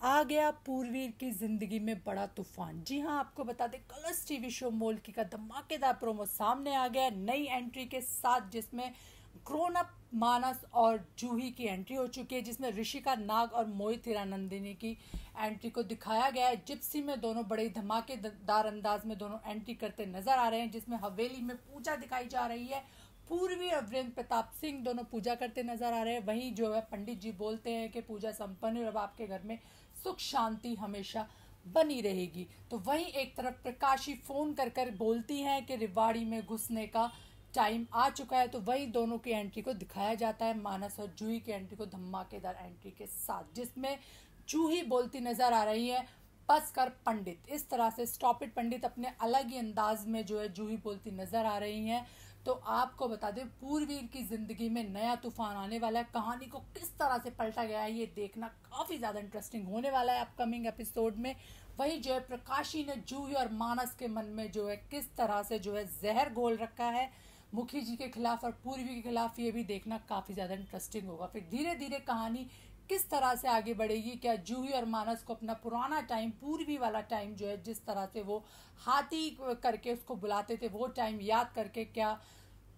आ गया पूर्वीर की ज़िंदगी में बड़ा तूफ़ान। जी हाँ आपको बता दें, कलर्स टीवी शो मोल्की का धमाकेदार प्रोमो सामने आ गया। नई एंट्री के साथ जिसमें ग्रोन अप मानस और जूही की एंट्री हो चुकी है, जिसमें ऋषिका नाग और मोहित हिरानंदिनी की एंट्री को दिखाया गया है। जिप्सी में दोनों बड़े धमाकेदार अंदाज में दोनों एंट्री करते नज़र आ रहे हैं, जिसमें हवेली में पूजा दिखाई जा रही है। पूर्वी और वीरेंद्र प्रताप सिंह दोनों पूजा करते नज़र आ रहे हैं। वहीं जो है, पंडित जी बोलते हैं कि पूजा संपन्न अब आपके घर में सुख शांति हमेशा बनी रहेगी। तो वहीं एक तरफ़ प्रकाशी फ़ोन कर कर बोलती हैं कि रिवाड़ी में घुसने का टाइम आ चुका है। तो वही दोनों की एंट्री को दिखाया जाता है। मानस और जूही की एंट्री को धमाकेदार एंट्री के साथ, जिसमें जूही बोलती नज़र आ रही है। बस कर पंडित। इस तरह से स्टॉप इट पंडित अपने अलग ही अंदाज में जो है जूही बोलती नज़र आ रही हैं। तो आपको बता दें, पूर्वीर की ज़िंदगी में नया तूफ़ान आने वाला है। कहानी को किस तरह से पलटा गया है, ये देखना काफ़ी ज़्यादा इंटरेस्टिंग होने वाला है अपकमिंग एपिसोड में। वही जो है, प्रकाशी ने जूही और मानस के मन में जो है किस तरह से जो है जहर घोल रखा है। मुखी जी के खिलाफ और पूर्वी के खिलाफ ये भी देखना काफ़ी ज़्यादा इंटरेस्टिंग होगा। फिर धीरे धीरे कहानी किस तरह से आगे बढ़ेगी, क्या जूही और मानस को अपना पुराना टाइम पूर्वी वाला टाइम जो है, जिस तरह से वो हाथी करके उसको बुलाते थे, वो टाइम याद करके क्या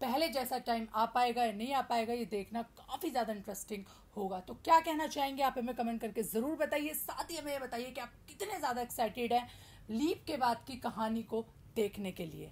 पहले जैसा टाइम आ पाएगा या नहीं आ पाएगा, ये देखना काफ़ी ज़्यादा इंटरेस्टिंग होगा। तो क्या कहना चाहेंगे आप हमें कमेंट करके ज़रूर बताइए, साथ ही हमें बताइए कि आप कितने ज़्यादा एक्साइटेड हैं लीप के बाद की कहानी को देखने के लिए।